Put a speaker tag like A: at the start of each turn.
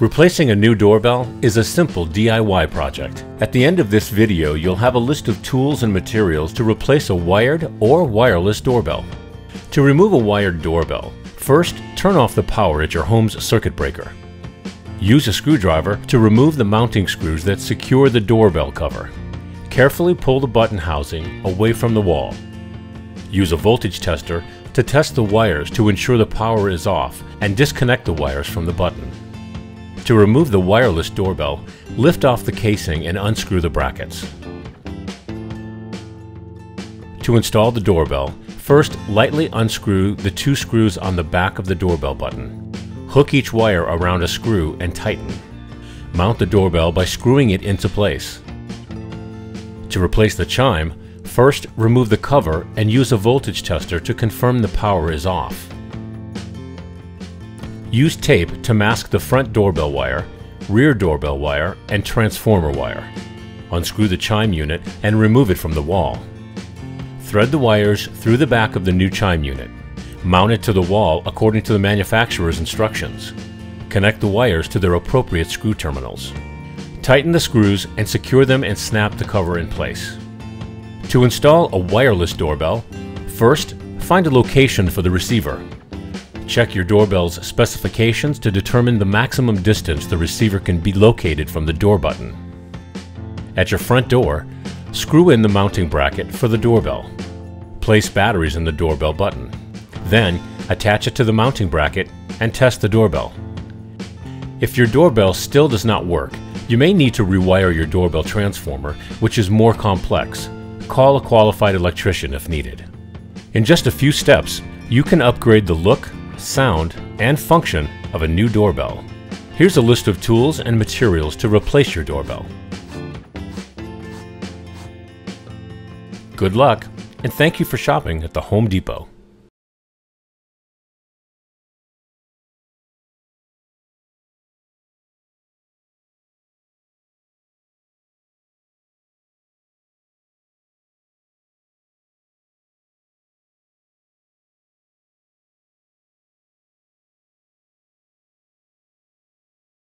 A: Replacing a new doorbell is a simple DIY project. At the end of this video, you'll have a list of tools and materials to replace a wired or wireless doorbell. To remove a wired doorbell, first turn off the power at your home's circuit breaker. Use a screwdriver to remove the mounting screws that secure the doorbell cover. Carefully pull the button housing away from the wall. Use a voltage tester to test the wires to ensure the power is off and disconnect the wires from the button. To remove the wireless doorbell, lift off the casing and unscrew the brackets. To install the doorbell, first lightly unscrew the two screws on the back of the doorbell button. Hook each wire around a screw and tighten. Mount the doorbell by screwing it into place. To replace the chime, first remove the cover and use a voltage tester to confirm the power is off. Use tape to mask the front doorbell wire, rear doorbell wire, and transformer wire. Unscrew the chime unit and remove it from the wall. Thread the wires through the back of the new chime unit. Mount it to the wall according to the manufacturer's instructions. Connect the wires to their appropriate screw terminals. Tighten the screws and secure them and snap the cover in place. To install a wireless doorbell, first find a location for the receiver. Check your doorbell's specifications to determine the maximum distance the receiver can be located from the door button. At your front door, screw in the mounting bracket for the doorbell. Place batteries in the doorbell button. Then, attach it to the mounting bracket and test the doorbell. If your doorbell still does not work, you may need to rewire your doorbell transformer, which is more complex. Call a qualified electrician if needed. In just a few steps, you can upgrade the look, sound, and function of a new doorbell. Here's a list of tools and materials to replace your doorbell. Good luck, and thank you for shopping at the Home Depot.